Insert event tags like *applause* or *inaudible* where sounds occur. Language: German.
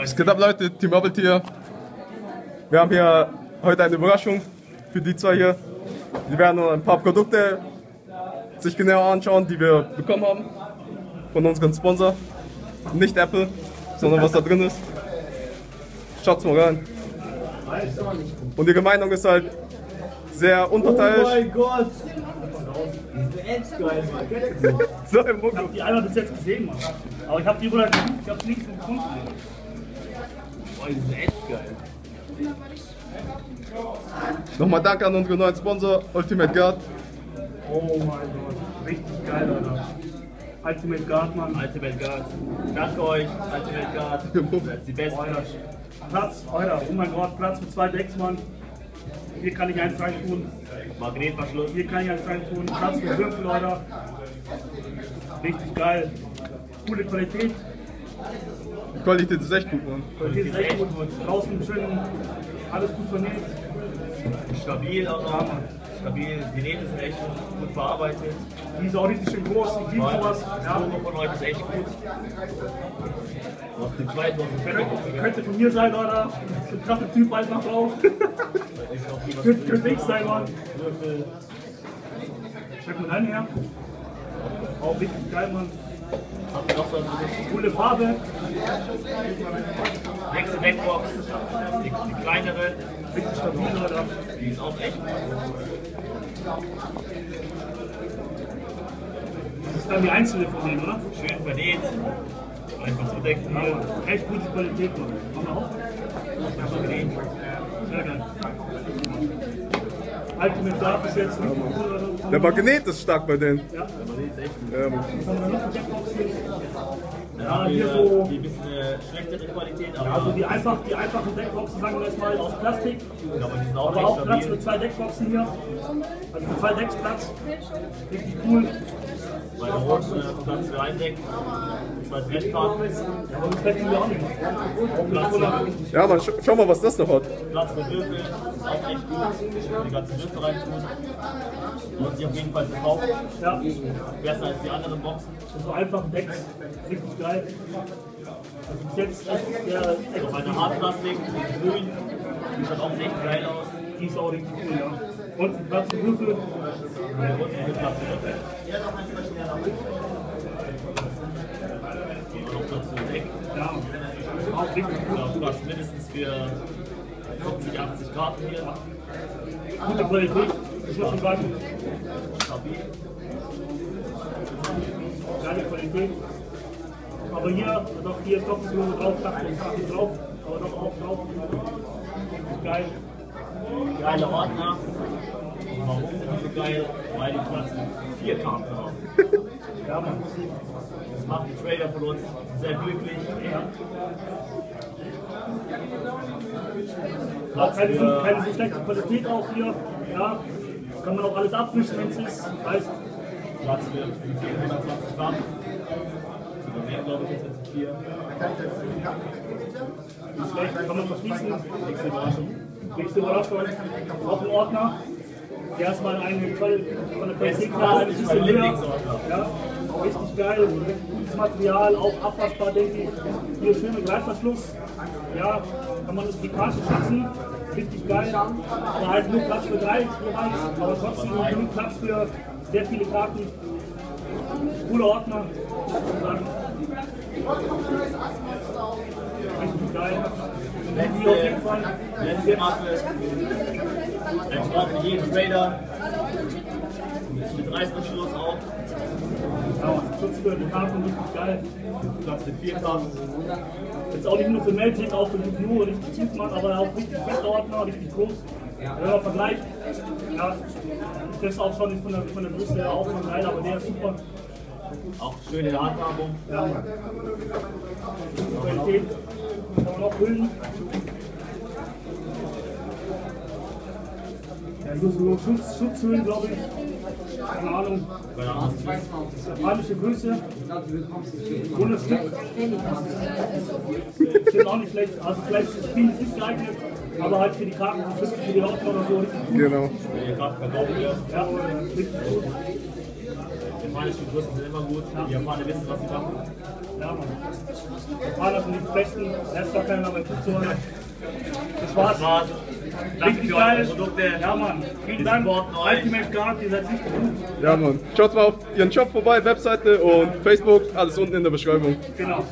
Was geht ab, Leute? Team Bubble hier. Wir haben hier heute eine Überraschung für die zwei hier. Die werden ein paar Produkte sich genauer anschauen, die wir bekommen haben von unserem Sponsor. Nicht Apple, sondern was da drin ist. Schaut's mal rein. Und ihre Meinung ist halt sehr unparteiisch. Oh mein Gott! So im Ich Mucko. habe die einmal bis jetzt gesehen, Mann. Aber ich habe die wohl halt ich habe nichts gefunden. Nochmal Dank an unseren neuen Sponsor, Ultimate Guard. Oh mein Gott, richtig geil, Alter. Ultimate Guard, Mann. Ultimate Guard. Danke euch, Ultimate Guard. *laughs* Seid die Besten. Alter. Platz, Alter, oh mein Gott, Platz für zwei Decks, Mann. Hier kann ich eins rein tun. Magnetverschluss. Hier kann ich eins rein tun. Platz für Würfel, Alter. Richtig geil. Coole Qualität. Die Qualität ist echt gut, Mann. Qualität ist echt gut. Draußen schön, alles gut vernäht. Stabil auch noch. Stabil. Die Nähte sind echt gut verarbeitet. Die ist auch richtig schön groß. Ich liebe sowas. Das Ja. Logo von euch ist echt gut. Du hast die zweite aus dem Könnte, Fett. könnte von mir sein, Alter. So ein krasser Typ halt nach drauf. Könnte ich sein, Mann. Check mal rein her. Auch richtig geil, Mann. Eine Coole Farbe. nächste ist die, die kleinere. Richtig stabil, Alter. Die ist auch echt. Das ist dann die einzelne von denen, oder? Schön vernäht. Einfach zudecken hier. Ja, echt gute Qualität, Mann. Haben wir auch? Magnet. Sehr geil. Ultimate Dark ist jetzt richtig cool, Alter. Der Magnet ist stark bei denen. Ja. Magnet ist echt. Ja, Ja, hier so- die bisschen äh, schlechtere Qualität, aber, Also die, einfach, die einfachen Deckboxen, sagen wir jetzt mal, aus Plastik. aber die sind auch Aber auch Platz für zwei Deckboxen hier. Also für zwei Decks Platz. Richtig cool. Bei der roten äh, Platz ein Deck. Aber. Auch Platz für, Ja, Mann, sch schau mal, was das noch hat. Platz für Würfel. Ist auch echt gut. Die ganzen Würfel reintun. Und sie auf jeden Fall zu kaufen. Ja, Besser als die anderen Boxen. so einfache Decks. Richtig geil. Also bis jetzt echt der Noch eine Hartplastik, die grün. Die schaut auch echt geil aus. Die ist auch richtig cool, ja. Und Platz für Würfel. Hier Platz für Würfel. Und noch für Deck. Ja, auch richtig Ich gut. Platz mindestens für 50, 80 Karten hier. Gute Qualität, das muss man sagen. Stabil. Geile Qualität. Aber hier, doch hier doch Logo drauf, ich, dachte drauf, aber doch auch drauf. Geil. Geile Ordner. Warum sind die so geil? Weil die für vier Karten haben. *laughs* Ja, Mann. Das macht die Trader von uns sehr glücklich. Ja. So- für keine so schlechte Qualität auch hier. Ja, kann man auch alles abwischen, wenn es ist. Heißt, Platz für 420 Karten. Sogar mehr, glaube ich, jetzt als vier. nicht schlecht, kann man verschließen. Nächste Überraschung. Nächste Überraschung, auch ein Ordner. Der ist mal eine Quali von der Qualität her ein mein bisschen höher. Ja, richtig geil, gutes Material, auch abwaschbar, denke ich. Hier schön mit Gleitverschluss. Ja, kann man die Karte schützen. Richtig geil. Aber halt nur Platz für drei Bereich, aber trotzdem genug Platz für sehr viele Karten. Cooler Ordner, muss man sagen. Fall. Letzte Mappe. Ein Traum für jeden Trader. Mit Reißverschluss auch. Schutz für die Karten, richtig geil. Platz für vier Karten. Jetzt auch nicht nur für Magic, auch für Yu-Gi-Oh! richtig tief machen, aber auch richtig fester Ordner, richtig groß. Wenn man vergleicht, ja, das ist auch schon von der, von der Größe her auch schon geil, aber der ist super. Auch schöne Handhabung. Ja. Qualität Ja, hier so Schutz, Schutzhüllen, glaube ich. Keine Ahnung. Keine Ahnung. Japanische Größe. Rundes Stück. Stimmt auch nicht schlecht. Also vielleicht ist das Spiel nicht geeignet, aber halt für die Karten, für die Ordner oder so. Genau. Ja, richtig gut. Japanische Größen sind immer gut. Die Japaner wissen, was sie machen. Ja, Mann. Japaner sind die besten. Erst war keiner mehr zuzuhören. Das war's. Das war's. Danke Richtig für eure geil. Produkte. Ja, Mann. Vielen Dank. Ultimate Guard, ihr seid richtig gut. Ja, Mann. Schaut mal auf ihren Shop vorbei, Webseite und Facebook, alles unten in der Beschreibung. Genau.